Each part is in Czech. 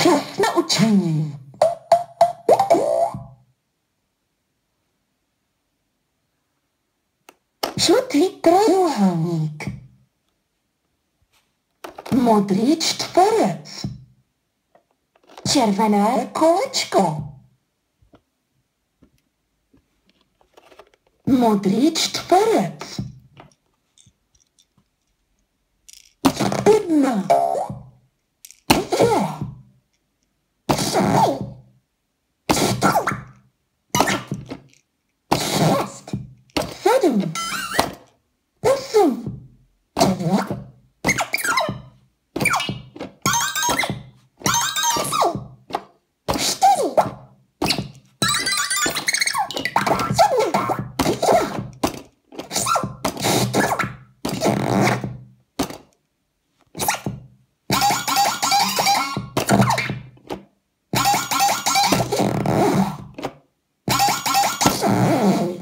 Čas na učení. Žlutý trojuhelník. Modrý čtverec. Červené kolečko. Modrý čtverec. Station.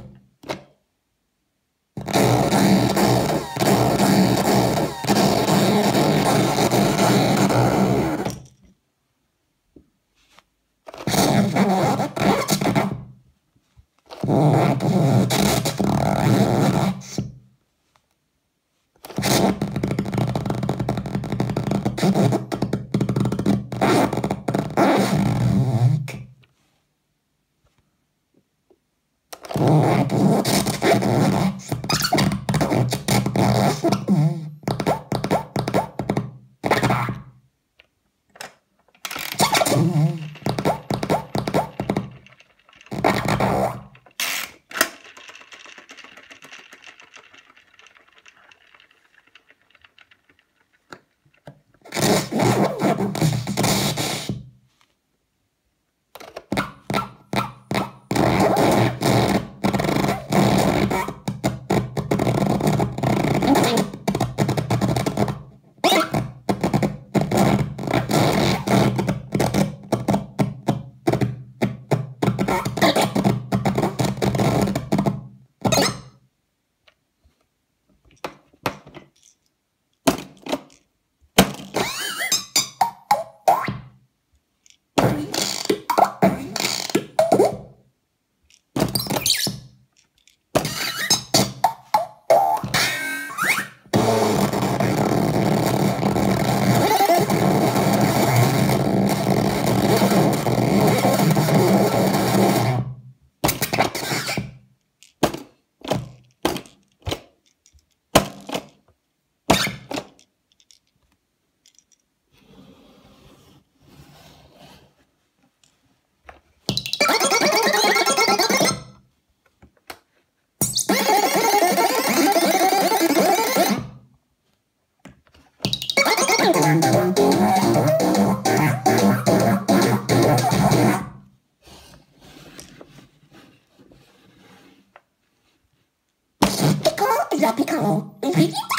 la picao. Picao.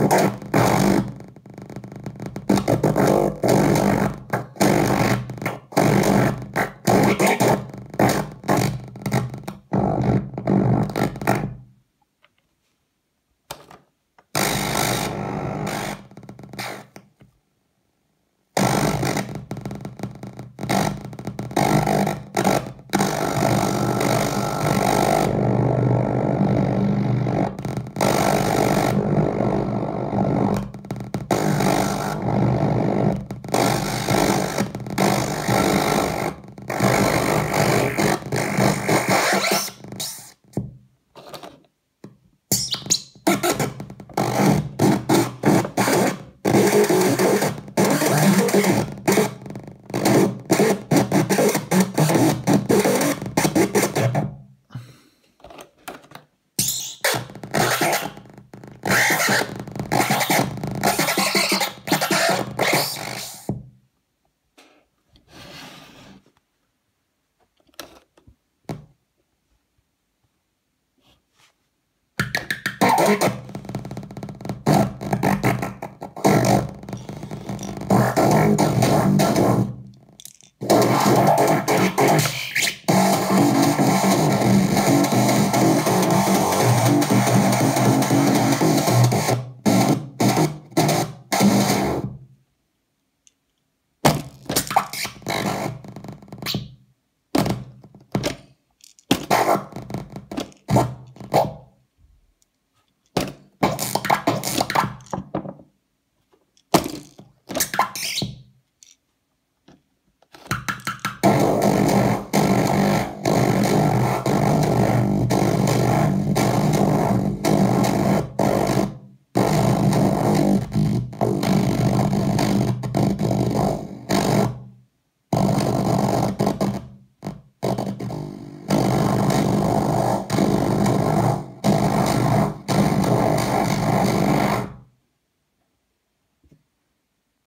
you.